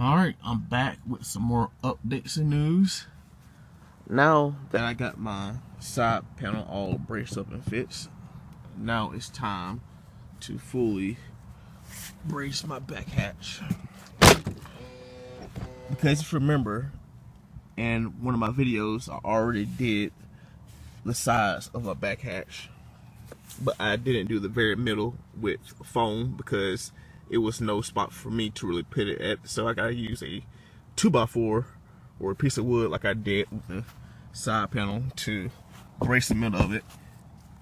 Alright, I'm back with some more updates and news. Now that I got my side panel all braced up and fixed, now it's time to fully brace my back hatch. Because if you remember, in one of my videos, I already did the size of my back hatch. But I didn't do the very middle with foam because it was no spot for me to really put it at. So I gotta use a 2x4 or a piece of wood like I did with the side panel to brace the middle of it.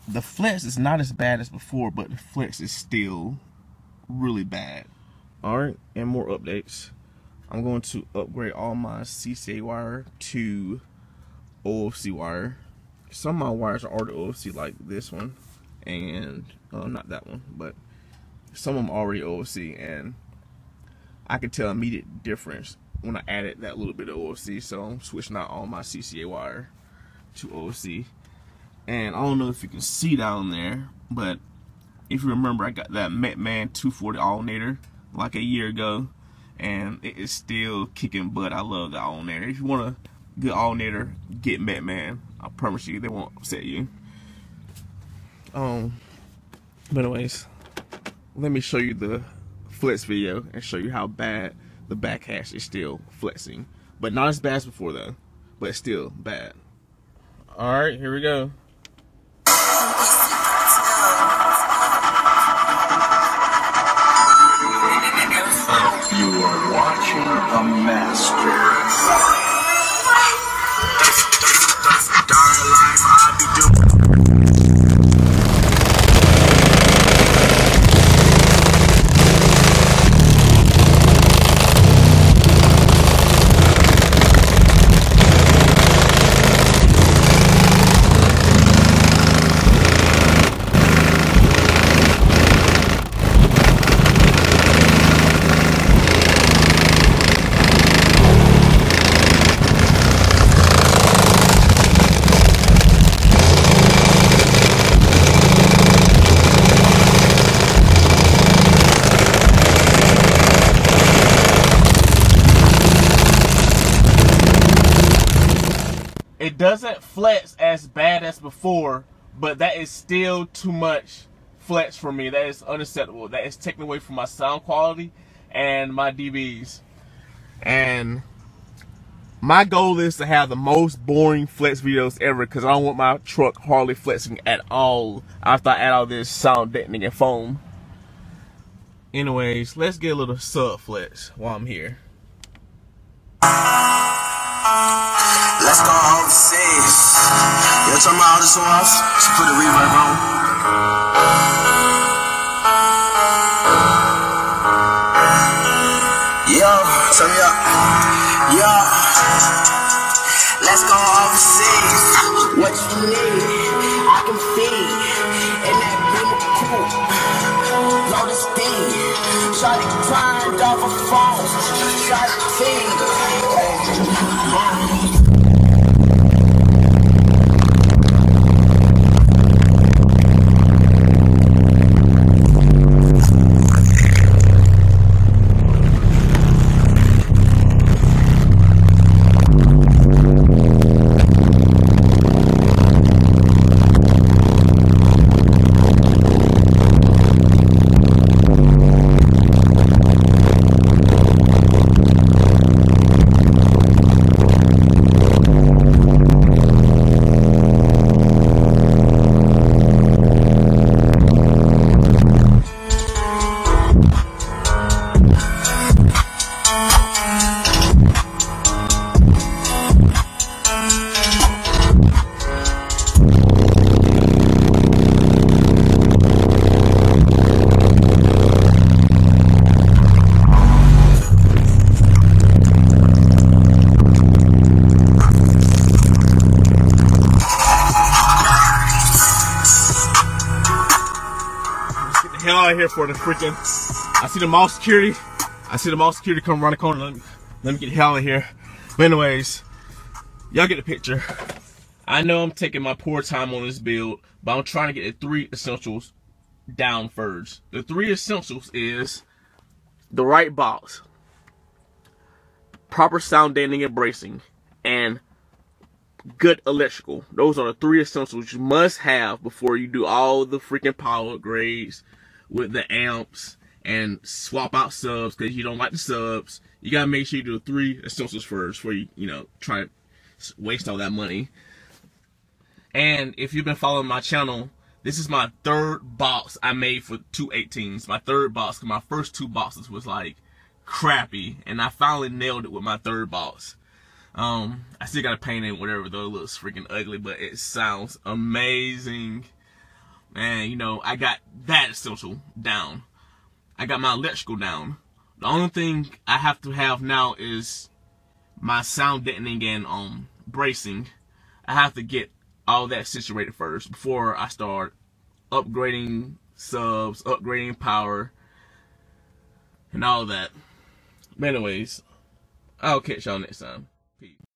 The flex is not as bad as before, but the flex is still really bad. Alright, and more updates. I'm going to upgrade all my CCA wire to OFC wire. Some of my wires are already OFC like this one and uh, not that one, but some of them already OFC and I could tell immediate difference when I added that little bit of OFC. So I'm switching out all my CCA wire to OFC. And I don't know if you can see down there, but if you remember, I got that Mechman 240 alternator like a year ago, and it is still kicking butt. I love the alternator. If you want a good alternator, get Mechman. I promise you, they won't upset you. Um, but anyways, let me show you the flex video and show you how bad the back hatch is still flexing. But not as bad as before though, but still bad. All right, here we go. It doesn't flex as bad as before, but that is still too much flex for me. That is unacceptable. That is taken away from my sound quality and my DBs. And my goal is to have the most boring flex videos ever because I don't want my truck hardly flexing at all after I add all this sound deadening and foam. Anyways, let's get a little sub flex while I'm here. You know, talking about all this? She put a reverb on. Yo, turn me up. Yo, let's go overseas. What you need, I can feed. In that big coupe, load of steam. Shawty grind off a phone. Shawty team. Let's hell out here for the freaking. I see the mall security. I see the mall security come around the corner. Let me, let me get the hell out of here. But anyways, y'all get the picture. I know I'm taking my poor time on this build, but I'm trying to get the three essentials down first. The three essentials is the right box, proper sound deadening and bracing, and good electrical. Those are the three essentials you must have before you do all the freaking power upgrades with the amps and swap out subs because you don't like the subs. You gotta make sure you do three essentials first before you, you know, try to waste all that money. And if you've been following my channel, this is my third box I made for 218s. My third box, my first two boxes was like crappy, and I finally nailed it with my third box. Um, I still gotta paint it, whatever, though it looks freaking ugly, but it sounds amazing. Man, you know, I got that essential down. I got my electrical down. The only thing I have to have now is my sound deadening and um bracing. I have to get all that situated first before I start upgrading subs, upgrading power, and all that. But anyways, I'll catch y'all next time. Peace.